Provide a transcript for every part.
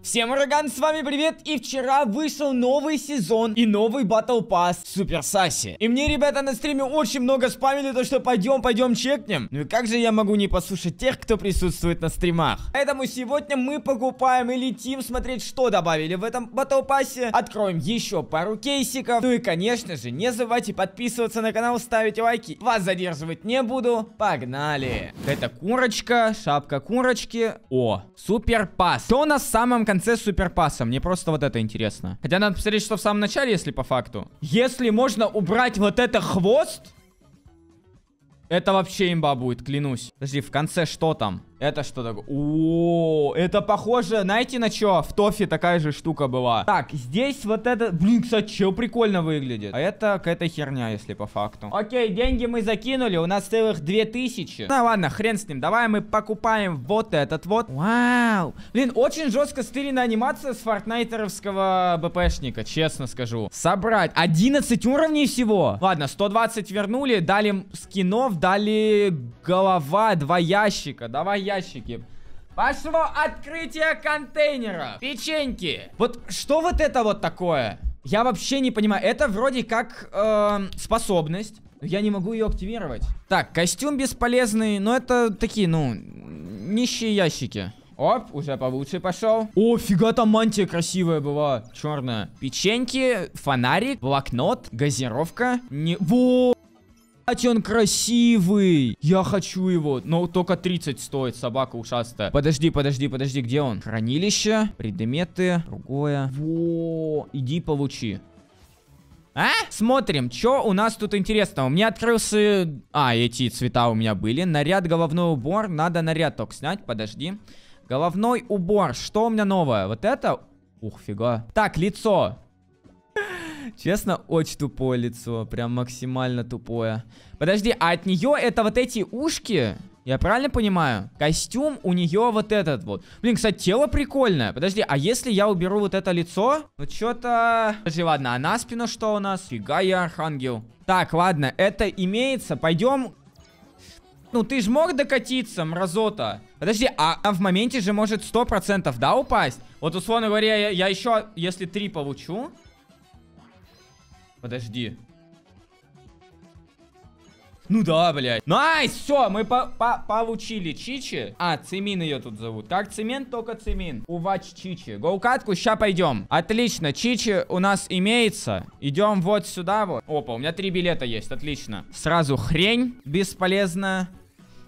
Всем ураган, с вами привет, и вчера вышел новый сезон и новый батл пасс Супер Саси. И мне, ребята, на стриме очень много спамили, то что пойдем, пойдем чекнем. Ну и как же я могу не послушать тех, кто присутствует на стримах? Поэтому сегодня мы покупаем и летим смотреть, что добавили в этом батл пассе. Откроем еще пару кейсиков. Ну и, конечно же, не забывайте подписываться на канал, ставить лайки. Вас задерживать не буду, погнали. Это курочка, шапка курочки. О, супер пасс. У нас в самом конце суперпасса. Мне просто вот это интересно. Хотя надо посмотреть, что в самом начале, если по факту. Если можно убрать вот это хвост... Это вообще имба будет, клянусь. Подожди, в конце что там? Это что такое? О, это похоже, знаете на что? В Тофе такая же штука была. Так, здесь вот это... Блин, кстати, что прикольно выглядит. А это какая-то херня, если по факту. Окей, деньги мы закинули, у нас целых 2000. Ну ладно, хрен с ним. Давай мы покупаем вот этот вот. Вау. Блин, очень жестко стырена анимация с фортнайтеровского БПшника, честно скажу. Собрать. 11 уровней всего. Ладно, 120 вернули, дали скинов, дали голова, два ящика. Давай ящик ящики. Пошло открытие контейнера. Печеньки. Вот что вот это вот такое? Я вообще не понимаю. Это вроде как э, способность. Но я не могу ее активировать. Так, костюм бесполезный. Но это такие, ну, нищие ящики. Оп, уже получше пошел. О, фига там мантия красивая была. Черная. Печеньки, фонарик, блокнот, газировка. Не... Во! Блять, он красивый. Я хочу его. Но только 30 стоит, собака ушастая. Подожди, подожди, подожди, где он? Хранилище, предметы, другое. Во, иди получи. А? Смотрим, что у нас тут интересного. У меня открылся... А, эти цвета у меня были. Наряд, головной убор. Надо наряд только снять, подожди. Головной убор. Что у меня новое? Вот это? Ух, фига. Так, лицо. Честно, очень тупое лицо. Прям максимально тупое. Подожди, а от нее это вот эти ушки? Я правильно понимаю? Костюм у нее вот этот вот. Блин, кстати, тело прикольное. Подожди, а если я уберу вот это лицо? Ну, что-то... Подожди, ладно, а на спину что у нас? Фига я архангел. Так, ладно, это имеется. Пойдем... Ну, ты же мог докатиться, мразота. Подожди, а, а в моменте же может 100% да, упасть? Вот, условно говоря, я, я еще, если 3 получу... Подожди. Ну да, блядь. Найс, все, мы по -по получили Чичи. А, Цимин ее тут зовут. Как Цимин, только Цимин.Увач Чичи. Гоукатку, ща пойдем. Отлично, Чичи у нас имеется. Идем вот сюда вот. Опа, у меня три билета есть, отлично. Сразу хрень бесполезная.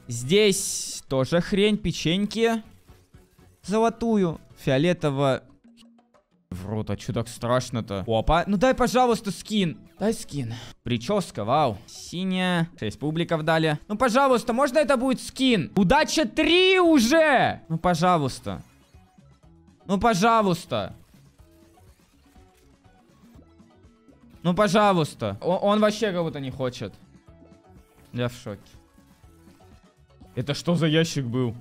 Здесь тоже хрень, печеньки. Золотую. Фиолетово в рот, а что так страшно-то? Опа, ну дай, пожалуйста, скин. Дай скин. Прическа, вау. Синяя. 6 публиков дали. Ну, пожалуйста, можно это будет скин? Удача 3 уже! Ну, пожалуйста. Ну, пожалуйста. Ну, пожалуйста. О он вообще кого-то не хочет. Я в шоке. Это что за ящик был?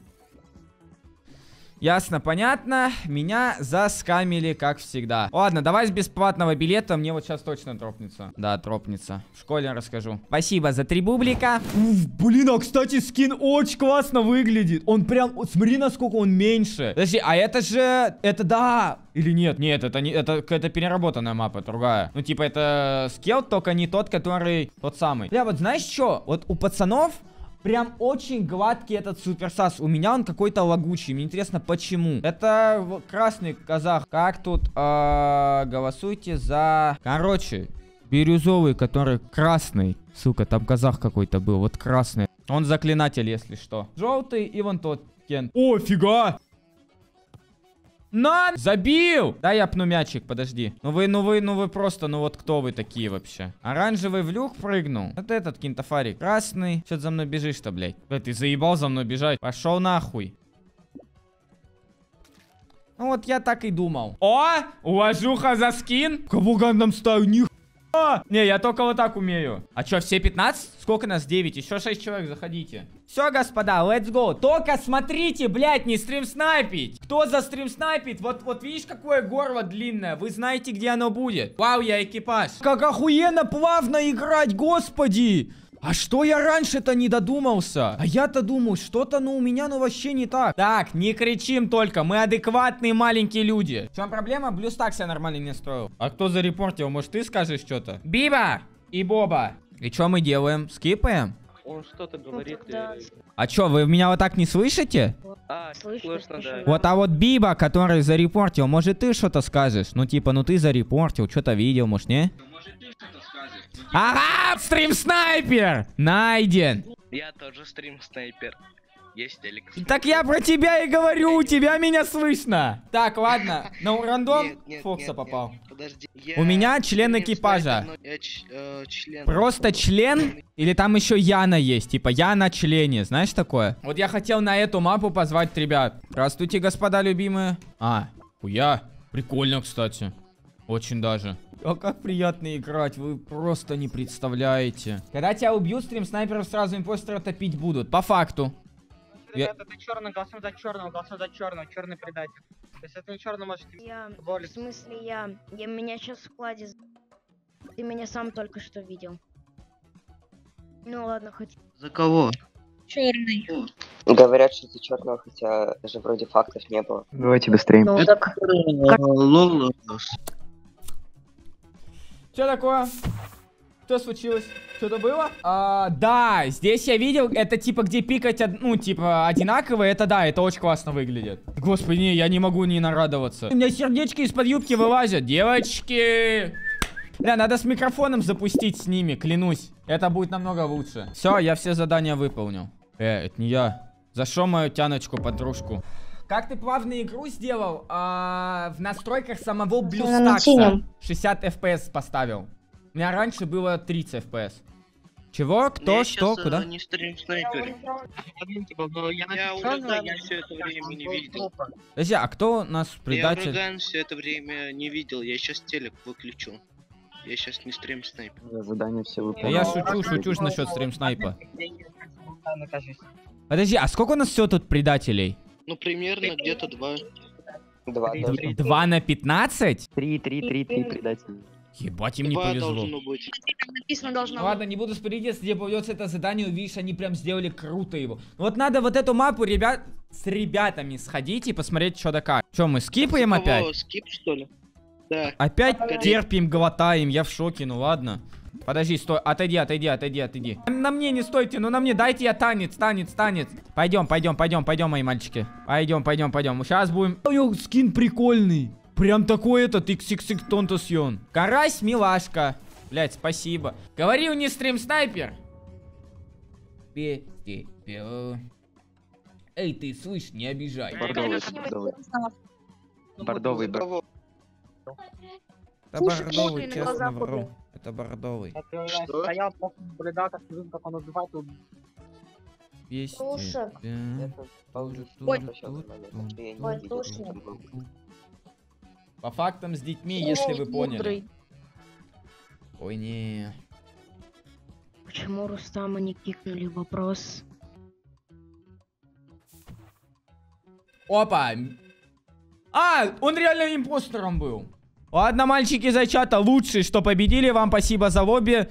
Ясно, понятно. Меня заскамили, как всегда. Ладно, давай с бесплатного билета. Мне вот сейчас точно тропнется. Да, тропнется. В школе расскажу. Спасибо за три бублика. Уф, блин, а, кстати, скин очень классно выглядит. Он прям... Смотри, насколько он меньше. Подожди, а это же... Это да... Или нет? Нет, это не... Это какая-то переработанная мапа, другая. Ну, типа, это скелл, только не тот, который... Тот самый. Бля, вот знаешь что? Вот у пацанов Прям очень гладкий этот суперсас. У меня он какой-то лагучий. Мне интересно, почему. Это красный казах. Как тут? Э, голосуйте за... Короче, бирюзовый, который красный. Сука, там казах какой-то был. Вот красный. Он заклинатель, если что. Желтый и вон тот. Кен. О, фига! На! Забил! Дай я пну мячик, подожди. Ну вы, ну вы, ну вы просто, ну вот кто вы такие вообще? Оранжевый в люк прыгнул. Это этот кинтофарик. Красный. Что ты за мной бежишь-то, блядь? Блядь, ты заебал за мной бежать. Пошел нахуй. Ну вот я так и думал. О! Уважуха за скин. Кого гандам ставь? Них а! Не, я только вот так умею. А что, все 15? Сколько нас? 9. Еще 6 человек, заходите. Все, господа, let's go. Только смотрите, блядь, не стрим снайпить. Кто за стрим снайпит? Вот, вот видишь, какое горло длинное? Вы знаете, где оно будет. Вау, я экипаж. Как охуенно плавно играть, господи. А что я раньше-то не додумался? А я-то думал, что-то ну у меня ну вообще не так. Так, не кричим только, мы адекватные маленькие люди. В чем проблема? Блюз так себя нормально не строил. А кто зарепортил? Может ты скажешь что-то? Биба и Боба. И что мы делаем? Скипаем? Он что-то говорит. тогда- э, А чё, вы меня вот так не слышите? А, Слышно, слышно, да. Вот, а вот Биба, который зарепортил, может ты что-то скажешь? Ну типа, ну ты зарепортил, что-то видел, может не? Ага, стрим-снайпер! Найден! Я тоже стрим-снайпер. Есть телек. Так я про тебя и говорю, у тебя меня слышно. Так, ладно, на рандом Нет, нет, Фокса нет, попал. нет, Подожди. У меня член экипажа. я э, член. Просто член? Или там еще Яна есть? Типа я на члене, знаешь такое? Вот я хотел на эту мапу позвать ребят. Здравствуйте, господа любимые. А, хуя. Прикольно, кстати. Очень даже. А как приятно играть, вы просто не представляете. Когда тебя убьют, стрим снайперов сразу импостера топить будут. По факту. Я- Ребята, это черный, голосуем за черного, голосуем за черного, черный предатель. То есть это не черный, можете... Я, в смысле я, я меня сейчас в складе... Ты меня сам только что видел. Ну ладно, хоть... За кого? Черный. Говорят, что ты черного, хотя даже вроде фактов не было. Давайте быстрее. Ну так... Лол. Что такое? Что случилось? Что-то было? А, да, здесь я видел, это типа где пикать, ну, типа, одинаково, это да, это очень классно выглядит. Господи, я не могу не нарадоваться. У меня сердечки из-под юбки вылазят, девочки. Да, надо с микрофоном запустить с ними, клянусь. Это будет намного лучше. Все, я все задания выполнил. Э, это не я. Зашел мою тяночку, подружку. Как ты плавно игру сделал? А, в настройках самого блюстакса натянем. 60 FPS поставил. У меня раньше было 30 FPS. Чего? Кто? Что? э, Куда? не типа, ну, я Я ураган я все это время не видел. Подожди, а кто у нас Я предатель? ураган все это время не видел. Я сейчас телек выключу. Я сейчас не стрим-снайпер. Задание все Да выполнено. я шучу, шучу насчет стрим-снайпа. Накажись. Подожди, а сколько у нас всего тут предателей? Ну, примерно где-то два. Два три. 2 на 15? Три, три, три, три предателя. Ебать, им не Два повезло. должно быть. Написано должно Ну ладно, не буду спорить, если тебе поведется это задание, увидишь, они прям сделали круто его. Вот надо вот эту мапу, ребят, с ребятами сходить и посмотреть, что да как. Че, мы скипаем опять? Скип, что ли? Да. Опять терпим, глотаем, я в шоке, ну ладно. Подожди, стой, отойди, отойди, отойди, отойди. На мне не стойте, ну на мне дайте я танец, танец, танец. Пойдем, пойдем, пойдем, пойдем, мои мальчики. Пойдем, пойдем, пойдем. Сейчас будем... Ой, скин прикольный. Прям такой этот XXX Тонтосьон. Карась, милашка. Блять, спасибо. Говорил не стрим снайпер. Пе- пе- пе- Эй, ты, слышь, не обижай. Бордовый, бордовый. Бордовый, бор- Кого? Это Слушай, бордовый, честно глаза вру. Это бордовый. Что? стоял, просто наблюдал, как ты как он убивает, и был. По фактам с детьми, если вы поняли. Ой, не. Почему Рустама не кикнули? Вопрос. Опа! А, он реально импостером был. Ладно, мальчики из чата, лучшие, что победили. Вам спасибо за лобби.